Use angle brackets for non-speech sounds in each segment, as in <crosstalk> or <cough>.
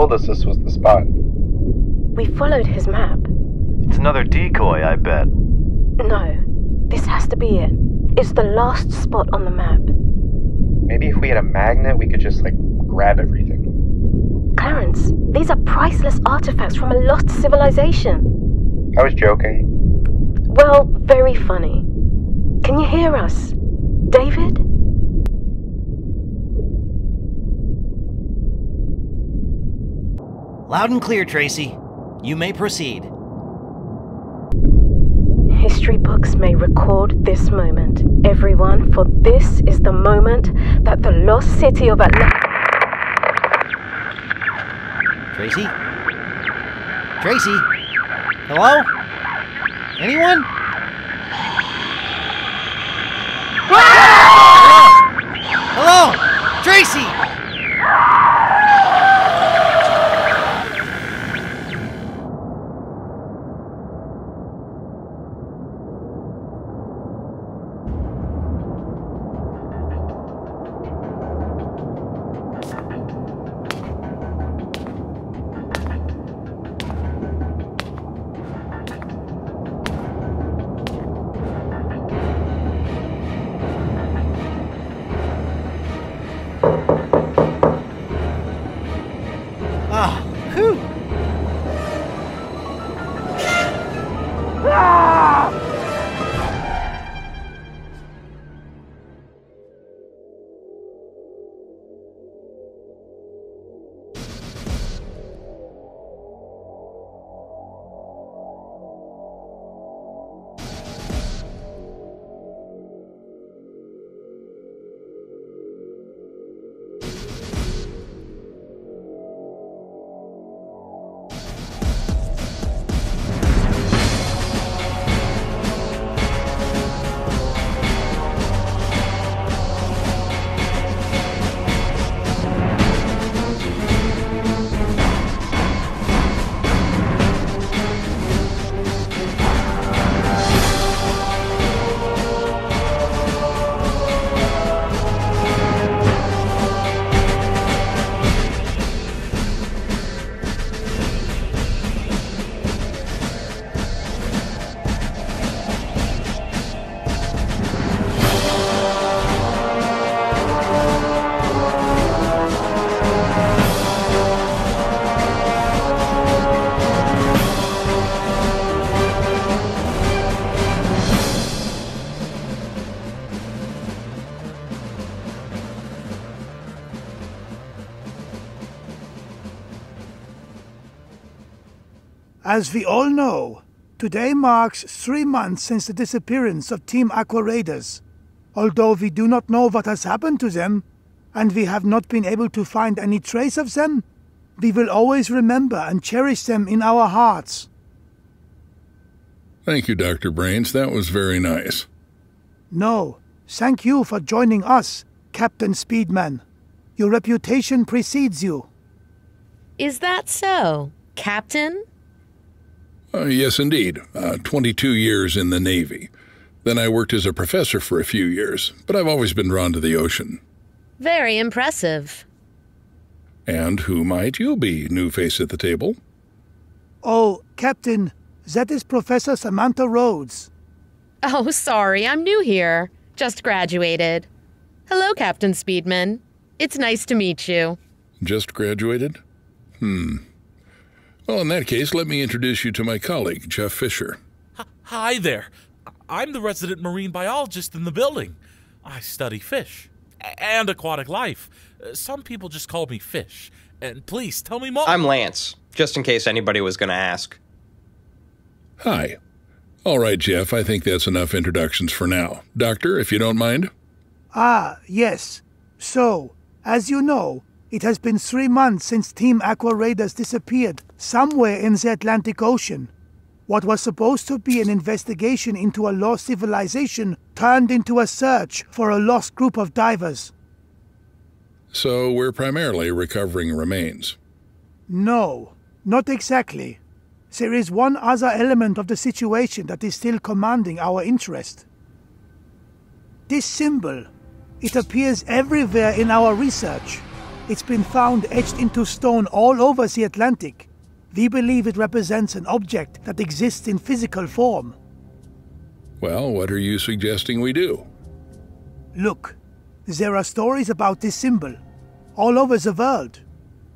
told us this was the spot. We followed his map. It's another decoy, I bet. No, this has to be it. It's the last spot on the map. Maybe if we had a magnet, we could just, like, grab everything. Clarence, these are priceless artifacts from a lost civilization. I was joking. Well, very funny. Can you hear us? David? Loud and clear, Tracy. You may proceed. History books may record this moment, everyone, for this is the moment that the lost city of Atlantis. Tracy? Tracy? Hello? Anyone? Hello? Hello? Tracy! As we all know, today marks three months since the disappearance of Team Aqua Raiders. Although we do not know what has happened to them, and we have not been able to find any trace of them, we will always remember and cherish them in our hearts. Thank you, Dr. Brains. That was very nice. No, thank you for joining us, Captain Speedman. Your reputation precedes you. Is that so, Captain? Uh, yes, indeed. Uh, 22 years in the Navy. Then I worked as a professor for a few years, but I've always been drawn to the ocean. Very impressive. And who might you be, new face at the table? Oh, Captain, that is Professor Samantha Rhodes. Oh, sorry, I'm new here. Just graduated. Hello, Captain Speedman. It's nice to meet you. Just graduated? Hmm. Well, in that case, let me introduce you to my colleague, Jeff Fisher. Hi there. I'm the resident marine biologist in the building. I study fish and aquatic life. Some people just call me Fish. And please tell me more. I'm Lance, just in case anybody was going to ask. Hi. All right, Jeff, I think that's enough introductions for now. Doctor, if you don't mind? Ah, yes. So, as you know, it has been three months since Team Aqua Raiders disappeared somewhere in the Atlantic Ocean. What was supposed to be an investigation into a lost civilization turned into a search for a lost group of divers. So we're primarily recovering remains. No, not exactly. There is one other element of the situation that is still commanding our interest. This symbol. It appears everywhere in our research. It's been found etched into stone all over the Atlantic. We believe it represents an object that exists in physical form. Well, what are you suggesting we do? Look, there are stories about this symbol all over the world,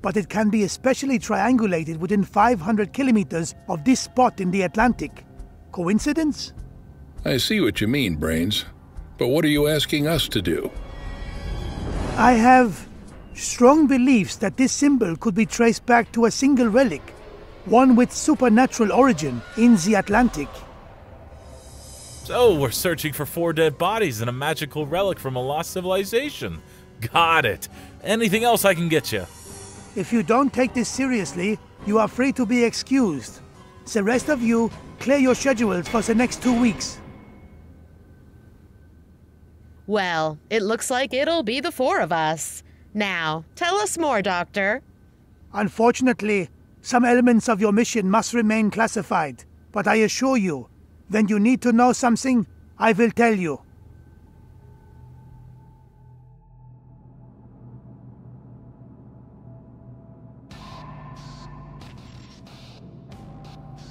but it can be especially triangulated within 500 kilometers of this spot in the Atlantic. Coincidence? I see what you mean, Brains. But what are you asking us to do? I have strong beliefs that this symbol could be traced back to a single relic, one with supernatural origin in the Atlantic. So, we're searching for four dead bodies and a magical relic from a lost civilization. Got it. Anything else I can get you? If you don't take this seriously, you are free to be excused. The rest of you, clear your schedules for the next two weeks. Well, it looks like it'll be the four of us. Now, tell us more, Doctor. Unfortunately, some elements of your mission must remain classified, but I assure you, when you need to know something, I will tell you.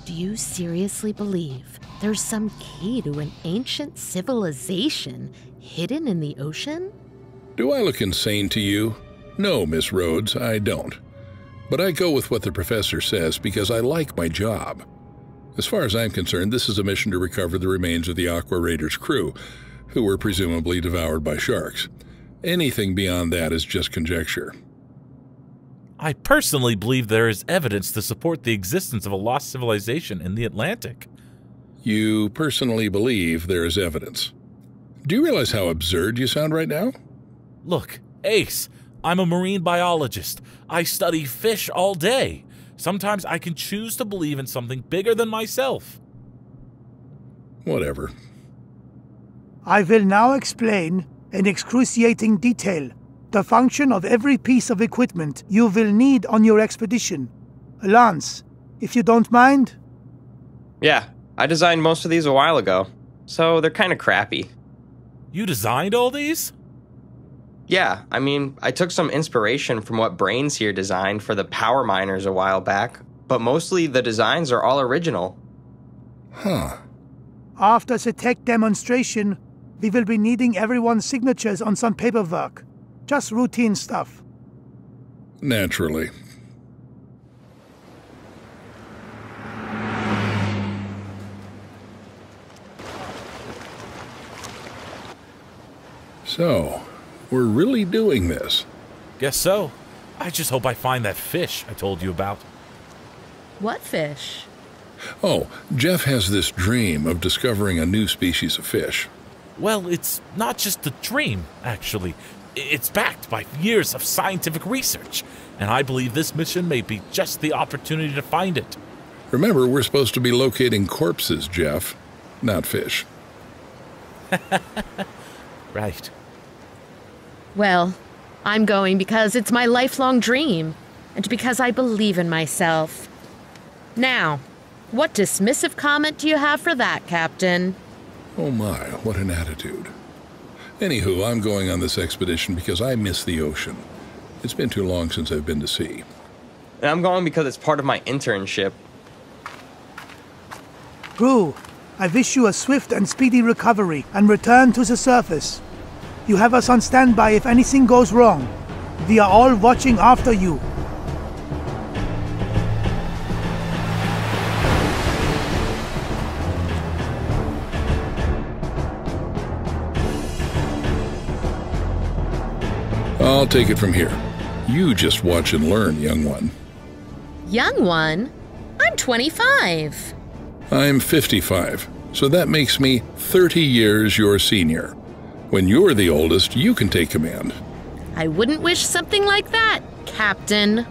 Do you seriously believe there's some key to an ancient civilization hidden in the ocean? Do I look insane to you? No, Miss Rhodes, I don't. But I go with what the professor says because I like my job. As far as I'm concerned, this is a mission to recover the remains of the Aqua Raiders crew, who were presumably devoured by sharks. Anything beyond that is just conjecture. I personally believe there is evidence to support the existence of a lost civilization in the Atlantic. You personally believe there is evidence. Do you realize how absurd you sound right now? Look, Ace, I'm a marine biologist. I study fish all day. Sometimes I can choose to believe in something bigger than myself. Whatever. I will now explain in excruciating detail the function of every piece of equipment you will need on your expedition. Lance, if you don't mind? Yeah, I designed most of these a while ago, so they're kind of crappy. You designed all these? Yeah, I mean, I took some inspiration from what Brains here designed for the power miners a while back, but mostly the designs are all original. Huh. After the tech demonstration, we will be needing everyone's signatures on some paperwork. Just routine stuff. Naturally. So, we're really doing this. Guess so. I just hope I find that fish I told you about. What fish? Oh, Jeff has this dream of discovering a new species of fish. Well, it's not just a dream, actually. It's backed by years of scientific research, and I believe this mission may be just the opportunity to find it. Remember, we're supposed to be locating corpses, Jeff, not fish. <laughs> Right. Well, I'm going because it's my lifelong dream, and because I believe in myself. Now, what dismissive comment do you have for that, Captain? Oh my, what an attitude. Anywho, I'm going on this expedition because I miss the ocean. It's been too long since I've been to sea. And I'm going because it's part of my internship. Crew, I wish you a swift and speedy recovery and return to the surface. You have us on standby if anything goes wrong. We are all watching after you. I'll take it from here. You just watch and learn, young one. Young one? I'm 25. I'm 55, so that makes me 30 years your senior. When you're the oldest, you can take command. I wouldn't wish something like that, Captain.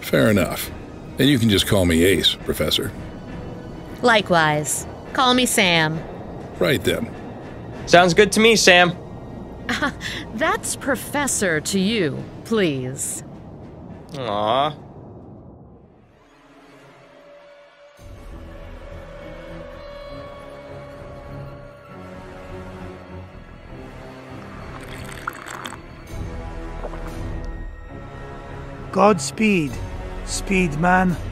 Fair enough. And you can just call me Ace, Professor. Likewise. Call me Sam. Right then. Sounds good to me, Sam. <laughs> That's Professor to you, please. Aw. Godspeed, Speedman.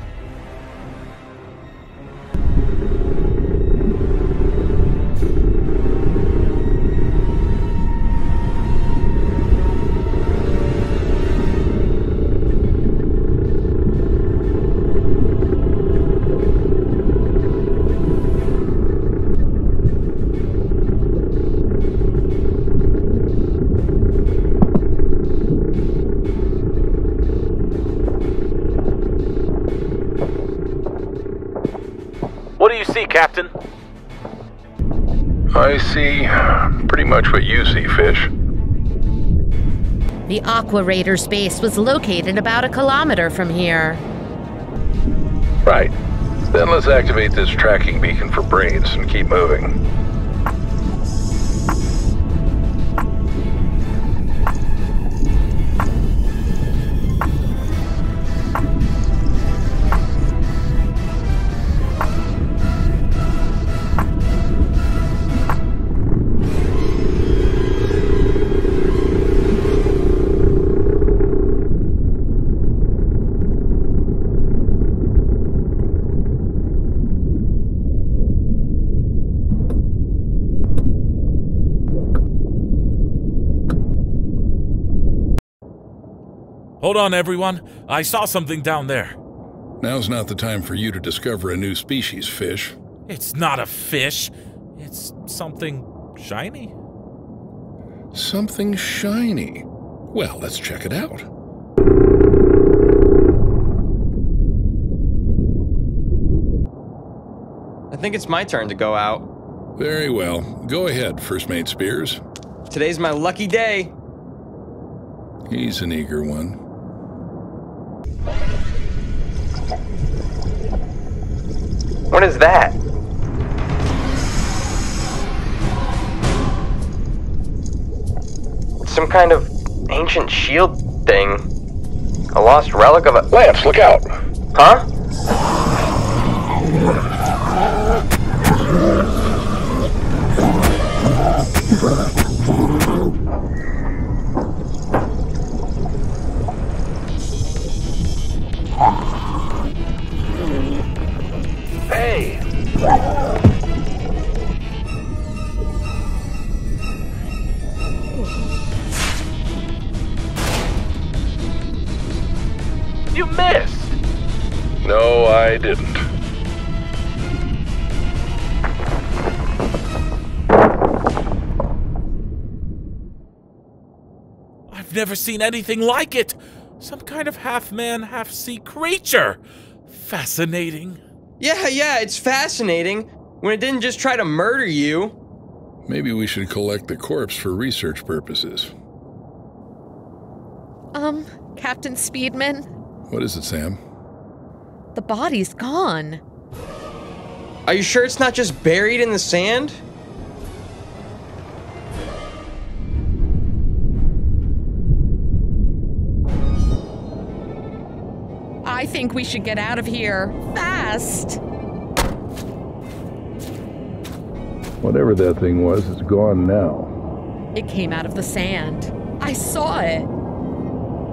Captain? I see pretty much what you see, Fish. The Aqua Raiders base was located about a kilometer from here. Right. Then let's activate this tracking beacon for brains and keep moving. Hold on, everyone. I saw something down there. Now's not the time for you to discover a new species, Fish. It's not a fish. It's something shiny. Something shiny. Well, let's check it out. I think it's my turn to go out. Very well. Go ahead, First Mate Spears. Today's my lucky day. He's an eager one. What is that? Some kind of ancient shield thing. A lost relic of a. Lance, look out! Huh? Never seen anything like it! Some kind of half man, half sea creature! Fascinating. Yeah, yeah, it's fascinating. When it didn't just try to murder you. Maybe we should collect the corpse for research purposes. Um, Captain Speedman, What is it, Sam? the body's gone. Are you sure it's not just buried in the sand? Think we should get out of here. Fast! Whatever that thing was, it's gone now. It came out of the sand. I saw it.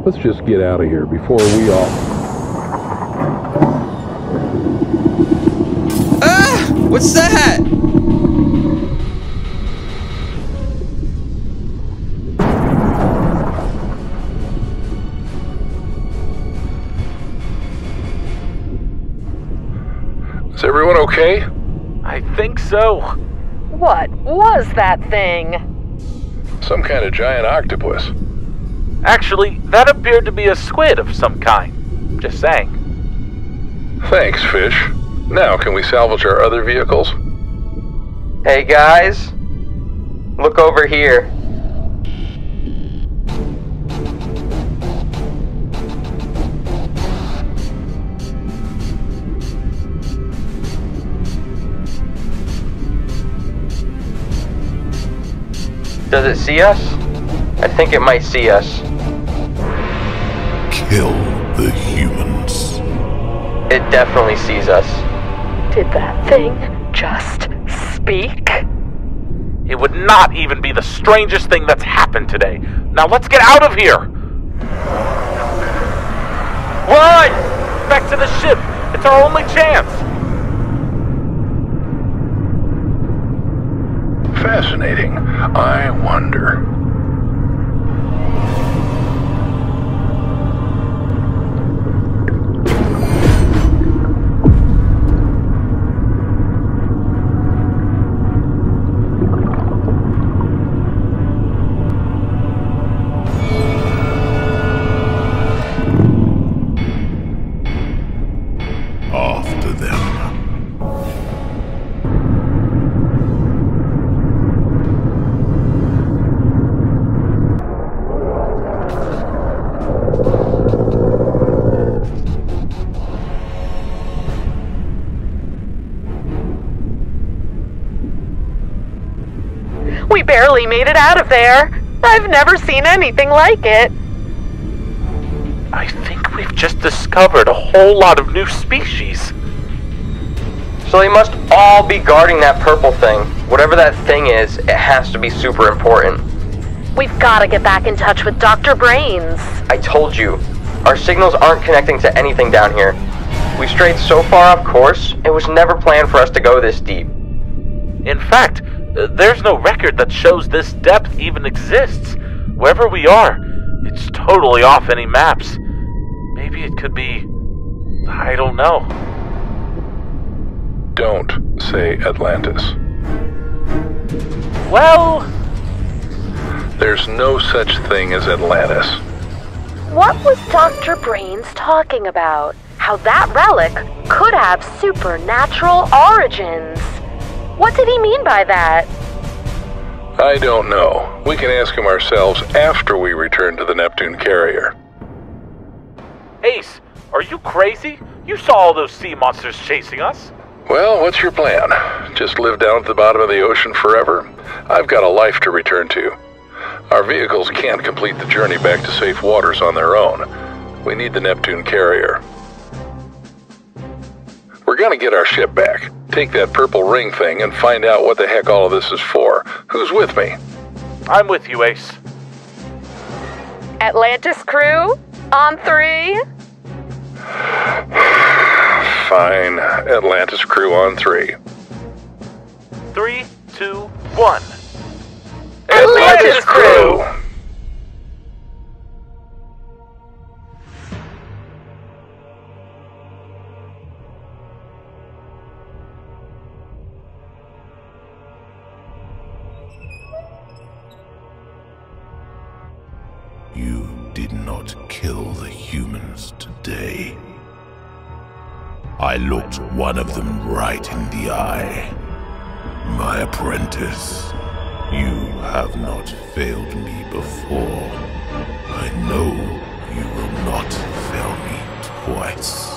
Let's just get out of here before we all. Ah! What's that? Okay? I think so. What was that thing? Some kind of giant octopus. Actually, that appeared to be a squid of some kind. Just saying. Thanks, Fish. Now, can we salvage our other vehicles? Hey guys, look over here. Does it see us? I think it might see us. Kill the humans. It definitely sees us. Did that thing just speak? It would not even be the strangest thing that's happened today. Now let's get out of here! Run! Back to the ship! It's our only chance! Fascinating. I wonder. After them. Barely it out of there. I've never seen anything like it. I think we've just discovered a whole lot of new species. So they must all be guarding that purple thing. Whatever that thing is, it has to be super important. We've got to get back in touch with Dr. Brains. I told you, our signals aren't connecting to anything down here. We strayed so far off course, it was never planned for us to go this deep. In fact, there's no record that shows this depth even exists. Wherever we are, it's totally off any maps. Maybe it could be. I don't know. Don't say Atlantis. Well, There's no such thing as Atlantis. What was Dr. Brains talking about? How that relic could have supernatural origins. What did he mean by that? I don't know. We can ask him ourselves after we return to the Neptune carrier. Ace, are you crazy? You saw all those sea monsters chasing us. Well, what's your plan? Just live down at the bottom of the ocean forever? I've got a life to return to. Our vehicles can't complete the journey back to safe waters on their own. We need the Neptune carrier. We're gonna get our ship back, take that purple ring thing, and find out what the heck all of this is for. Who's with me? I'm with you, Ace. Atlantis crew? On three? <sighs> Fine. Atlantis crew on three. Three, two, one. Atlantis crew! You did not kill the humans today. I looked one of them right in the eye. My apprentice, you have not failed me before. I know you will not fail me twice.